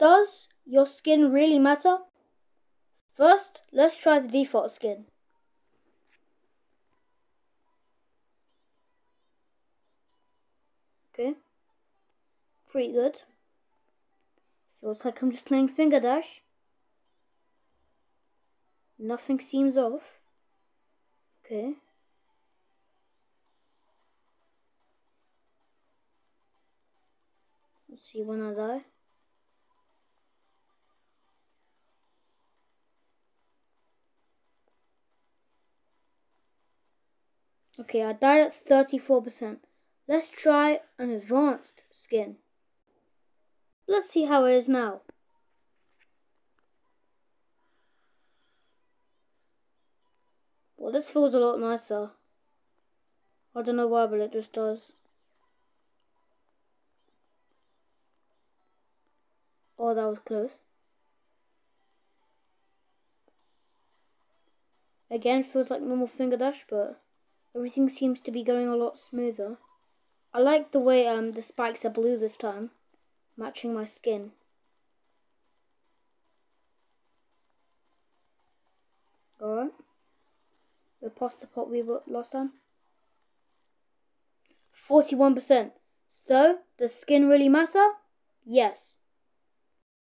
Does your skin really matter? First, let's try the default skin. Okay. Pretty good. Feels like I'm just playing Finger Dash. Nothing seems off. Okay. Let's see when I die. Okay, I died at 34%. Let's try an advanced skin. Let's see how it is now. Well, this feels a lot nicer. I don't know why, but it just does. Oh, that was close. Again, feels like normal finger dash, but everything seems to be going a lot smoother. I like the way um the spikes are blue this time, matching my skin. Alright. The pot we were last time. 41%. So, does skin really matter? Yes.